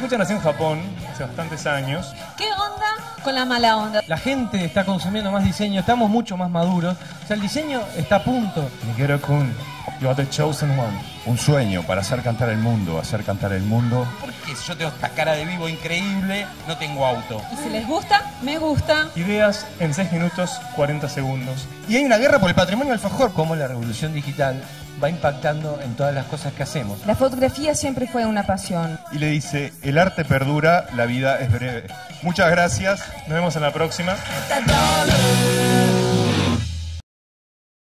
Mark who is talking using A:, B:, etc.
A: proyecto nació en Japón hace bastantes años.
B: ¿Qué onda con la mala onda?
C: La gente está consumiendo más diseño, estamos mucho más maduros. O sea, el diseño está a punto.
A: Miguel-kun, you are the chosen one.
D: Un sueño para hacer cantar el mundo, hacer cantar el mundo.
E: Porque si yo tengo esta cara de vivo increíble, no tengo auto.
B: Y si les gusta, me gusta.
A: Ideas en 6 minutos 40 segundos.
C: Y hay una guerra por el patrimonio alfajor, como la revolución digital va impactando en todas las cosas que hacemos.
F: La fotografía siempre fue una pasión.
D: Y le dice, el arte perdura, la vida es breve. Muchas gracias.
A: Nos vemos en la próxima.